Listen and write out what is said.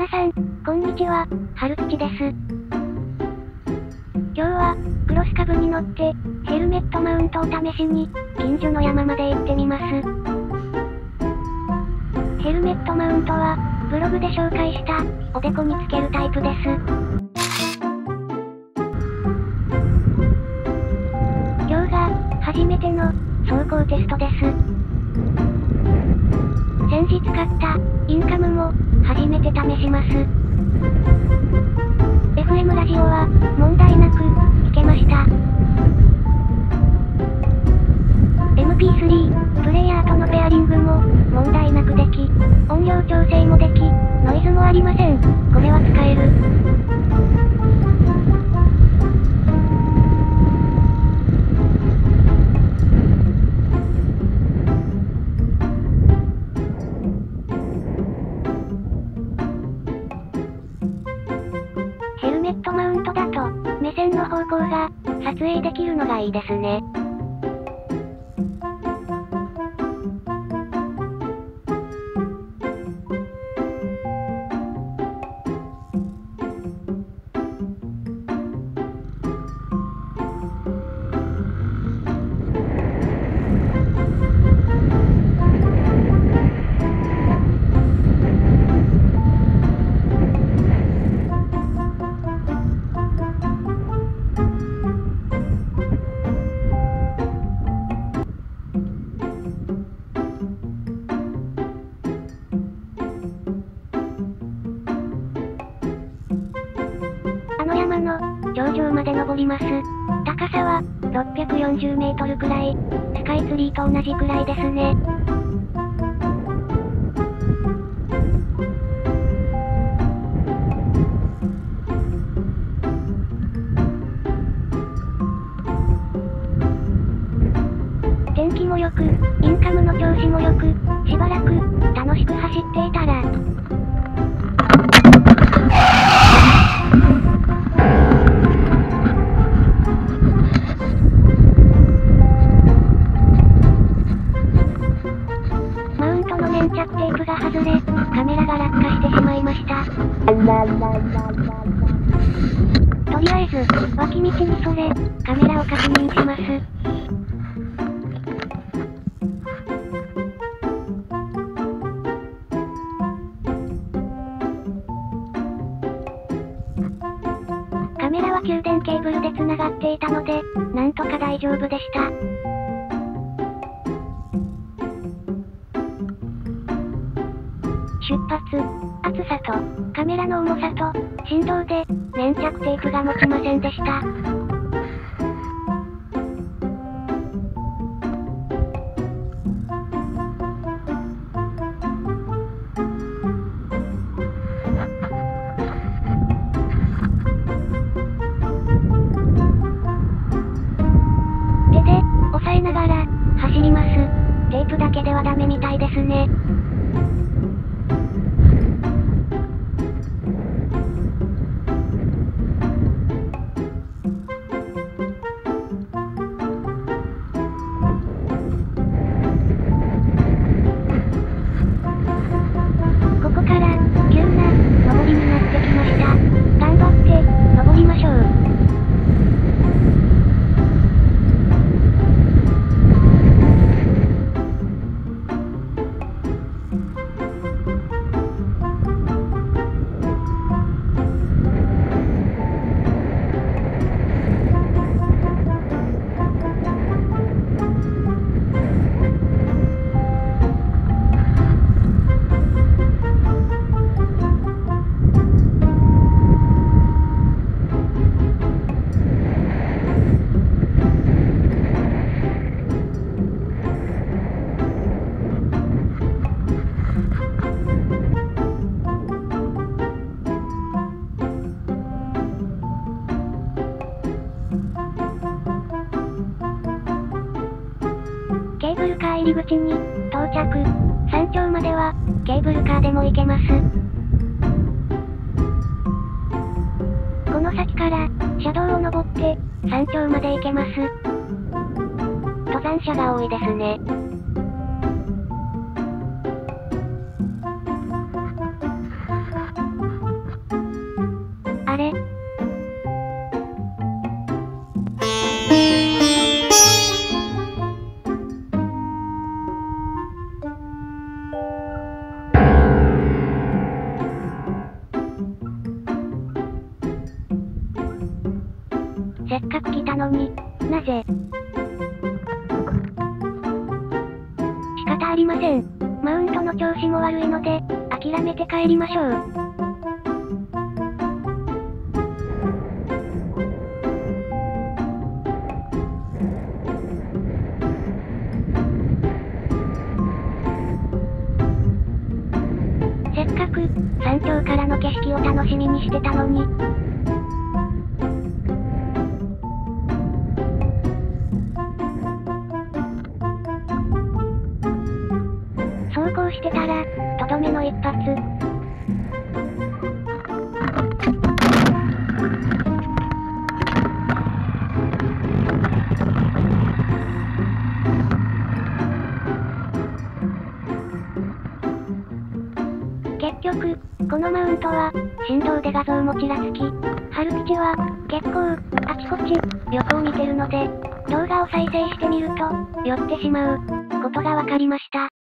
皆さん、こんにちは、春吉です。今日は、クロス株に乗って、ヘルメットマウントを試しに、近所の山まで行ってみます。ヘルメットマウントは、ブログで紹介した、おでこにつけるタイプです。今日が、初めての、走行テストです。先日買ったインカムも初めて試します。FM ラジオは問題なく聞けました。MP3 プレイヤーとのペアリングも問題なくでき、音量調整もでき、ノイズもありません。これは使える。トマウントだと、目線の方向が、撮影できるのがいいですね。頂上まで登ります。高さは、640メートルくらい。スカイツリーと同じくらいですね。天気も良く、インカムの調子も良く、しばらく、楽しく走っていたら、テープが外れ、カメラが落下してしまいましたとりあえず、脇道にそれ、カメラを確認します。カメラは給電ケーブルで繋がっていたので、なんとか大丈夫でした。出発。厚さと、カメラの重さと、振動で、粘着テープが持ちませんでした。手で、押さえながら、走ります。テープだけではダメみたいですね。カー入り口に到着。山頂まではケーブルカーでも行けます。この先から車道を登って山頂まで行けます。登山者が多いですね。せっかく来たのに、なぜ？仕方ありません。マウントの調子も悪いので、諦めて帰りましょう。せっかく、山頂からの景色を楽しみにしてたのに。どめの一発。結局、このマウントは、振動で画像もちらつき、春吉は、結構、あちこち、横を見てるので、動画を再生してみると、寄ってしまう、ことがわかりました。